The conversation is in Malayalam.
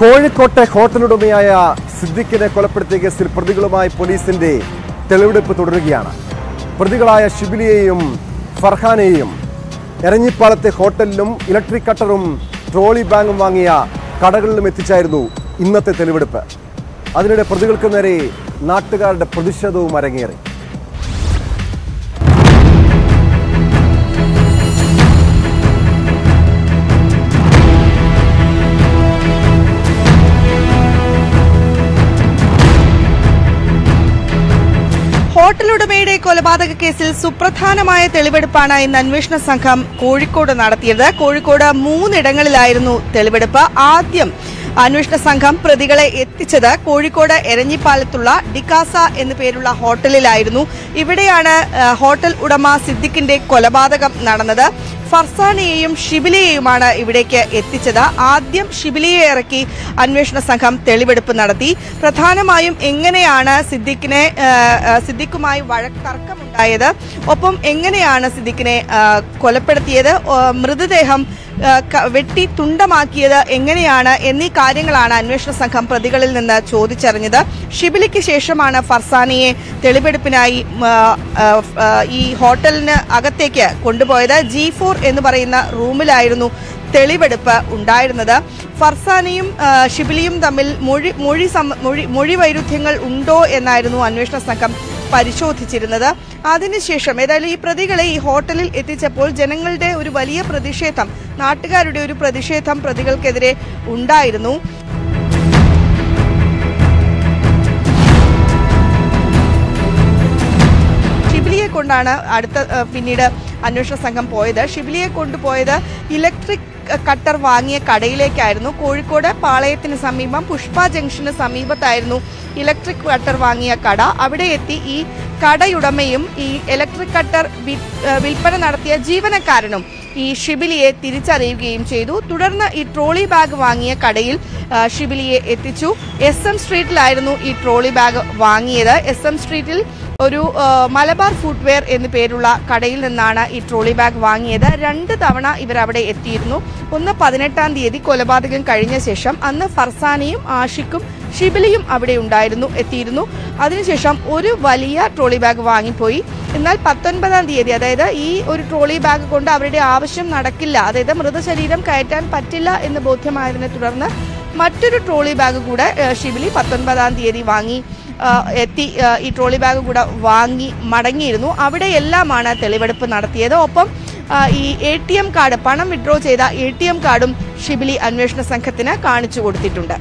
കോഴിക്കോട്ടെ ഹോട്ടലുടമയായ സിദ്ദിഖിനെ കൊലപ്പെടുത്തിയ കേസിൽ പ്രതികളുമായി പോലീസിന്റെ തെളിവെടുപ്പ് തുടരുകയാണ്. പ്രതികളായ ഷിബിലിയെയും ഫർഹാനെയും എരഞ്ഞിപ്പാലത്തെ ഹോട്ടലിലും ഇലക്ട്രിക് കട്ടറും ട്രോളി ബാഗും വാങ്ങിയ കടകളിലും എത്തിച്ചായിരുന്നു ഇന്നത്തെ തെളിവെടുപ്പ്. അതിനിടെ പ്രതികൾക്ക് നേരെ നാട്ടുകാരുടെ പ്രതിഷേധവും അരങ്ങേറി. ഹോട്ടലുടമയുടെ കൊലപാതക കേസിൽ സുപ്രധാനമായ തെളിവെടുപ്പാണ് ഇന്ന് അന്വേഷണ സംഘം കോഴിക്കോട് നടത്തിയത്. കോഴിക്കോട് മൂന്നിടങ്ങളിലായിരുന്നു തെളിവെടുപ്പ്. ആദ്യം അന്വേഷണ സംഘം പ്രതികളെ എത്തിച്ചത് കോഴിക്കോട് എരഞ്ഞിപ്പാലത്തുള്ള ഡിക്കാസ എന്നു പേരുള്ള ഹോട്ടലിലായിരുന്നു. ഇവിടെയാണ് ഹോട്ടൽ ഉടമ സിദ്ദിഖിന്റെ കൊലപാതകം നടന്നത്. ഫർസാനെയും ഷിബിലയെയുമാണ് ഇവിടേക്ക് എത്തിച്ചത്. ആദ്യം ഷിബിലിയെ ഇറക്കി അന്വേഷണ സംഘം തെളിവെടുപ്പ് നടത്തി. പ്രധാനമായും എങ്ങനെയാണ് സിദ്ദിഖിനെ സിദ്ദിഖുമായി വഴക്ക് തർക്കമുണ്ടായത് ഒപ്പം എങ്ങനെയാണ് സിദ്ദിഖിനെ കൊലപ്പെടുത്തിയത് മൃതദേഹം വെട്ടി തുണ്ടമാക്കിയത് എങ്ങനെയാണ് എന്നീ കാര്യങ്ങളാണ് അന്വേഷണ സംഘം പ്രതികളിൽ നിന്ന് ചോദിച്ചറിഞ്ഞത്. ഷിബിലിക്ക് ശേഷമാണ് ഫർസാനിയെ തെളിവെടുപ്പിനായി ഈ ഹോട്ടലിന് അകത്തേക്ക് കൊണ്ടുപോയത്. ജി ഫോർ എന്ന് പറയുന്ന റൂമിലായിരുന്നു തെളിവെടുപ്പ് ഉണ്ടായിരുന്നത്. ഫർസാനയും ഷിബിലിയും തമ്മിൽ മൊഴി മൊഴി മൊഴി മൊഴി വൈരുദ്ധ്യങ്ങൾ ഉണ്ടോ എന്നായിരുന്നു അന്വേഷണ സംഘം പരിശോധിച്ചിരുന്നത്. അതിനുശേഷം ഏതായാലും ഈ പ്രതികളെ ഈ ഹോട്ടലിൽ എത്തിച്ചപ്പോൾ ജനങ്ങളുടെ ഒരു വലിയ പ്രതിഷേധം നാട്ടുകാരുടെ ഒരു പ്രതിഷേധം പ്രതികൾക്കെതിരെ ഉണ്ടായിരുന്നു. കൊണ്ടാണ് അടുത്ത പിന്നീട് അന്വേഷണ സംഘം പോയത്. ഷിബിലിയെ കൊണ്ടുപോയത് ഇലക്ട്രിക് കട്ടർ വാങ്ങിയ കടയിലേക്കായിരുന്നു. കോഴിക്കോട് പാളയത്തിന് സമീപം പുഷ്പ ജംഗ്ഷന് സമീപത്തായിരുന്നു ഇലക്ട്രിക് കട്ടർ വാങ്ങിയ കട. അവിടെ എത്തി ഈ കടയുടമയും ഈ ഇലക്ട്രിക് കട്ടർ വിൽപ്പന നടത്തിയ ജീവനക്കാരനും ഈ ഷിബിലിയെ തിരിച്ചറിയുകയും ചെയ്തു. തുടർന്ന് ഈ ട്രോളി ബാഗ് വാങ്ങിയ കടയിൽ ഷിബിലിയെ എത്തിച്ചു. എസ് എം സ്ട്രീറ്റിലായിരുന്നു ഈ ട്രോളി ബാഗ് വാങ്ങിയത്. എസ് എം സ്ട്രീറ്റിൽ ഒരു മലബാർ ഫുട്വെയർ എന്നു പേരുള്ള കടയിൽ നിന്നാണ് ഈ ട്രോളി ബാഗ് വാങ്ങിയത്. രണ്ട് തവണ ഇവർ അവിടെ എത്തിയിരുന്നു. ഒന്ന് പതിനെട്ടാം തീയതി കൊലപാതകം കഴിഞ്ഞ ശേഷം അന്ന് ഫർസാനയും ആഷിഖും ഷിബിലിയും അവിടെ ഉണ്ടായിരുന്നു എത്തിയിരുന്നു. അതിനുശേഷം ഒരു വലിയ ട്രോളി ബാഗ് വാങ്ങിപ്പോയി. എന്നാൽ പത്തൊൻപതാം തീയതി അതായത് ഈ ഒരു ട്രോളി ബാഗ് കൊണ്ട് അവരുടെ ആവശ്യം നടക്കില്ല അതായത് മൃതശരീരം കയറ്റാൻ പറ്റില്ല എന്ന് ബോധ്യമായതിനെ തുടർന്ന് മറ്റൊരു ട്രോളി ബാഗ് കൂടെ ഷിബിലി പത്തൊൻപതാം തീയതി വാങ്ങി എത്തി ഈ ട്രോളി ബാഗ് കൂടെ വാങ്ങി മടങ്ങിയിരുന്നു. അവിടെയെല്ലാമാണ് തെളിവെടുപ്പ് നടത്തിയത്. ഒപ്പം ഈ എ ടി എം കാർഡ് പണം വിഡ്രോ ചെയ്ത എ ടി എം കാർഡും ഷിബിലി അന്വേഷണ സംഘത്തിന് കാണിച്ചു കൊടുത്തിട്ടുണ്ട്.